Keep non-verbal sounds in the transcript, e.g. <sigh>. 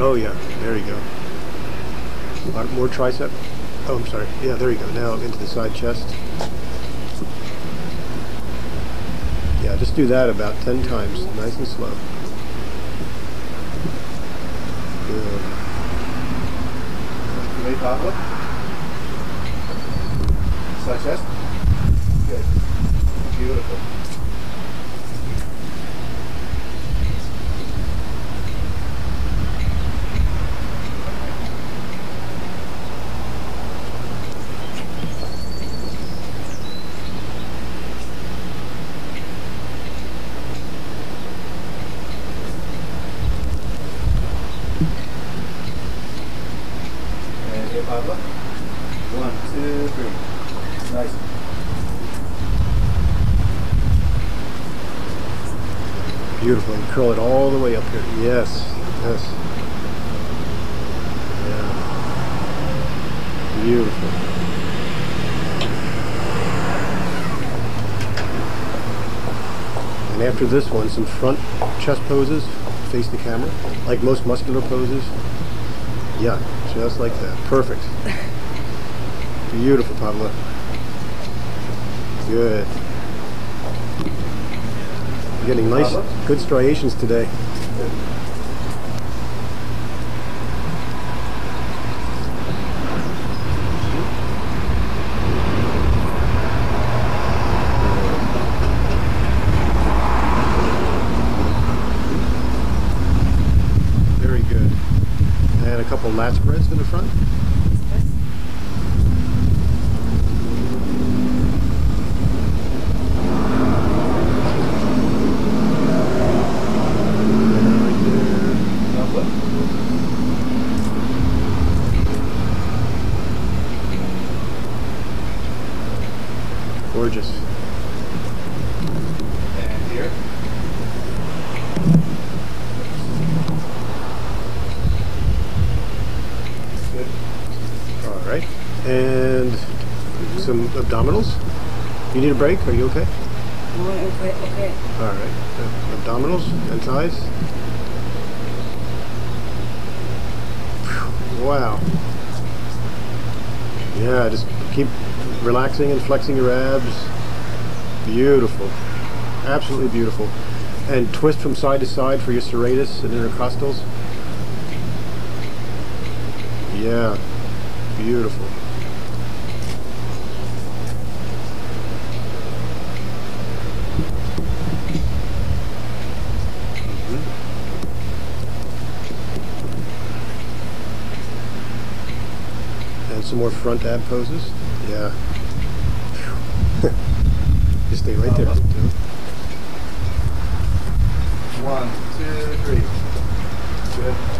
Oh yeah, there you go. More- More tricep. Oh, I'm sorry. Yeah, there you go. Now into the side chest. Yeah, just do that about 10 times, nice and slow. Good. Side chest. Good. Beautiful. Pavla. One, two, three. Nice. Beautiful. Curl it all the way up here. Yes. Yes. Yeah. Beautiful. And after this one, some front chest poses. Face the camera. Like most muscular poses. Yeah. Just like that. Perfect. Beautiful, Pavla. Good. You're getting nice, good striations today. Very good. And a couple lat spreads in the front. Gorgeous. And here. Good. All right. And some abdominals. You need a break? Are you okay? Okay, okay. All right. Uh, abdominals and thighs. Wow. Yeah, just keep relaxing and flexing your abs. Beautiful. Absolutely beautiful. And twist from side to side for your serratus and intercostals. Yeah. Beautiful. And some more front ab poses. Yeah. <laughs> Just stay right there. One, two, three. Good.